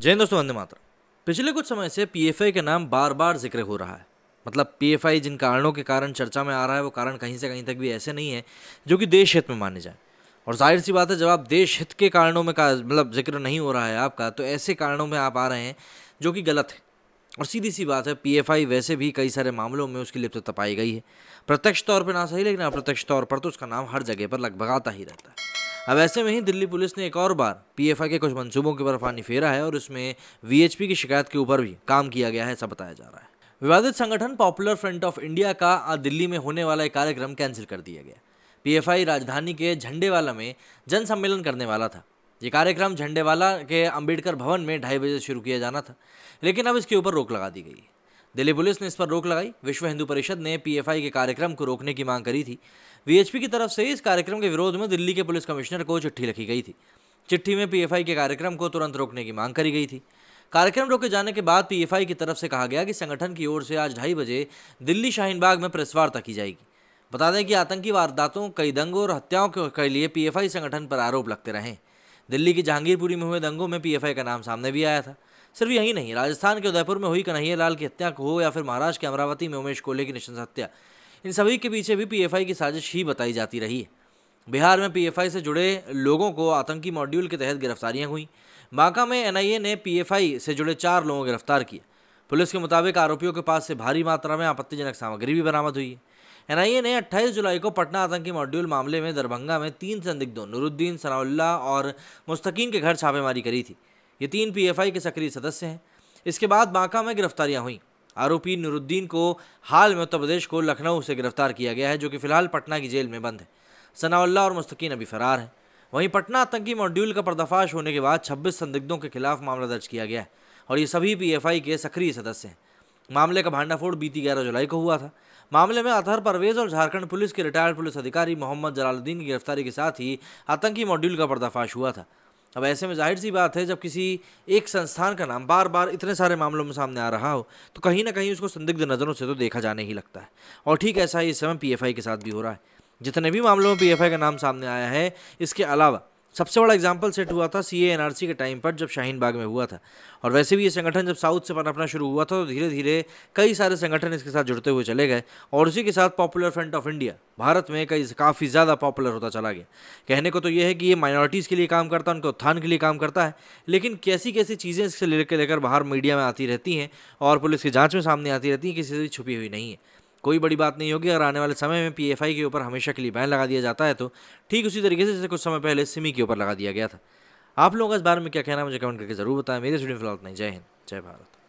जय दोस्तों, वंदे मातरम। पिछले कुछ समय से पीएफआई के नाम बार बार ज़िक्र हो रहा है। मतलब पीएफआई जिन कारणों के कारण चर्चा में आ रहा है, वो कारण कहीं से कहीं तक भी ऐसे नहीं है, जो कि देश हित में माने जाए। और ज़ाहिर सी बात है, जब आप देश हित के कारणों में का मतलब ज़िक्र नहीं हो रहा है आपका तो ऐसे कारणों में आप आ रहे हैं, जो कि गलत है। और सीधी सी बात है पीएफआई वैसे भी कई सारे मामलों में उसकी लिप्तता पाई गई है। प्रत्यक्ष तौर पर ना सही, लेकिन अप्रत्यक्ष तौर पर तो उसका नाम हर जगह पर लगभग आता ही रहता है। अब ऐसे में ही दिल्ली पुलिस ने एक और बार पीएफआई के कुछ मंसूबों के ऊपर पानी फेरा है और उसमें वीएचपी की शिकायत के ऊपर भी काम किया गया है, ऐसा बताया जा रहा है। विवादित संगठन पॉपुलर फ्रंट ऑफ़ इंडिया का दिल्ली में होने वाला एक कार्यक्रम कैंसिल कर दिया गया। पीएफआई राजधानी के झंडेवाला में जन सम्मेलन करने वाला था। ये कार्यक्रम झंडेवाला के अंबेडकर भवन में ढाई बजे शुरू किया जाना था, लेकिन अब इसके ऊपर रोक लगा दी गई दिल्ली पुलिस ने इस पर रोक लगाई। विश्व हिंदू परिषद ने पीएफआई के कार्यक्रम को रोकने की मांग करी थी। वीएचपी की तरफ़ से इस कार्यक्रम के विरोध में दिल्ली के पुलिस कमिश्नर को चिट्ठी लिखी गई थी। चिट्ठी में पीएफआई के कार्यक्रम को तुरंत रोकने की मांग करी गई थी। कार्यक्रम रोके जाने के बाद पीएफआई की तरफ़ से कहा गया कि संगठन की ओर से आज ढाई बजे दिल्ली शाहीन बाग में प्रेस वार्ता की जाएगी। बता दें कि आतंकी वारदातों, कई दंगों और हत्याओं के लिए पीएफआई संगठन पर आरोप लगते रहे। दिल्ली की जहांगीरपुरी में हुए दंगों में पीएफआई का नाम सामने भी आया था। सिर्फ़ यही नहीं, राजस्थान के उदयपुर में हुई कन्हैया लाल की हत्या हो या फिर महाराष्ट्र के अमरावती में उमेश कोले की निशंस हत्या। इन सभी के पीछे भी पीएफआई की साजिश ही बताई जाती रही है। बिहार में पीएफआई से जुड़े लोगों को आतंकी मॉड्यूल के तहत गिरफ्तारियाँ हुई। बांका में एनआईए ने पीएफआई से जुड़े चार लोगों को गिरफ़्तार किया। पुलिस के मुताबिक आरोपियों के पास से भारी मात्रा में आपत्तिजनक सामग्री भी बरामद हुई। है एनआईए ने 28 जुलाई को पटना आतंकी मॉड्यूल मामले में दरभंगा में तीन संदिग्धों नूरुद्दीन, सनाउल्ला और मुस्तकीन के घर छापेमारी करी थी। ये तीन पीएफआई के सक्रिय सदस्य हैं। इसके बाद बांका में गिरफ्तारियाँ हुई। आरोपी नूरुद्दीन को हाल में उत्तर प्रदेश को लखनऊ से गिरफ़्तार किया गया है, जो कि फ़िलहाल पटना की जेल में बंद है। सनाउल्ला और मुस्तकीन अभी फरार हैं। वहीं पटना आतंकी मॉड्यूल का पर्दाफाश होने के बाद 26 संदिग्धों के खिलाफ मामला दर्ज किया गया है, और ये सभी पीएफआई के सक्रिय सदस्य हैं। मामले का भांडाफोड़ बीती ग्यारह जुलाई को हुआ था। मामले में अतहर परवेज और झारखंड पुलिस के रिटायर्ड पुलिस अधिकारी मोहम्मद जलालुद्दीन की गिरफ्तारी के साथ ही आतंकी मॉड्यूल का पर्दाफाश हुआ था। अब ऐसे में ज़ाहिर सी बात है, जब किसी एक संस्थान का नाम बार बार इतने सारे मामलों में सामने आ रहा हो तो कहीं ना कहीं उसको संदिग्ध नज़रों से तो देखा जाने ही लगता है। और ठीक ऐसा ही इस समय पीएफआई के साथ भी हो रहा है। जितने भी मामलों में पीएफआई का नाम सामने आया है, इसके अलावा सबसे बड़ा एग्ज़ाम्पल सेट हुआ था सी एनआरसी के टाइम पर, जब शाहीन बाग में हुआ था। और वैसे भी ये संगठन जब साउथ से पनपना शुरू हुआ था तो धीरे धीरे कई सारे संगठन इसके साथ जुड़ते हुए चले गए। और उसी के साथ popular front of India Bharat में कई काफ़ी ज़्यादा पॉपुलर होता चला गया। कहने को तो ये है कि ये माइनॉरिटीज़ के लिए काम करता है उनके उत्थान के लिए काम करता है, लेकिन कैसी कैसी चीज़ें इससे लेकर लेकर बाहर मीडिया में आती रहती हैं, और पुलिस की जाँच में सामने आती रहती हैं, किसी से छुपी हुई नहीं है। कोई बड़ी बात नहीं होगी अगर आने वाले समय में पीएफआई के ऊपर हमेशा के लिए बैन लगा दिया जाता है तो ठीक उसी तरीके से, जैसे कुछ समय पहले सिमी के ऊपर लगा दिया गया था। आप लोगों का इस बारे में क्या कहना मुझे कमेंट करके ज़रूर बताएँ। मेरे स्टूडियो फ़िलहाल नहीं जय हिंद, जय भारत।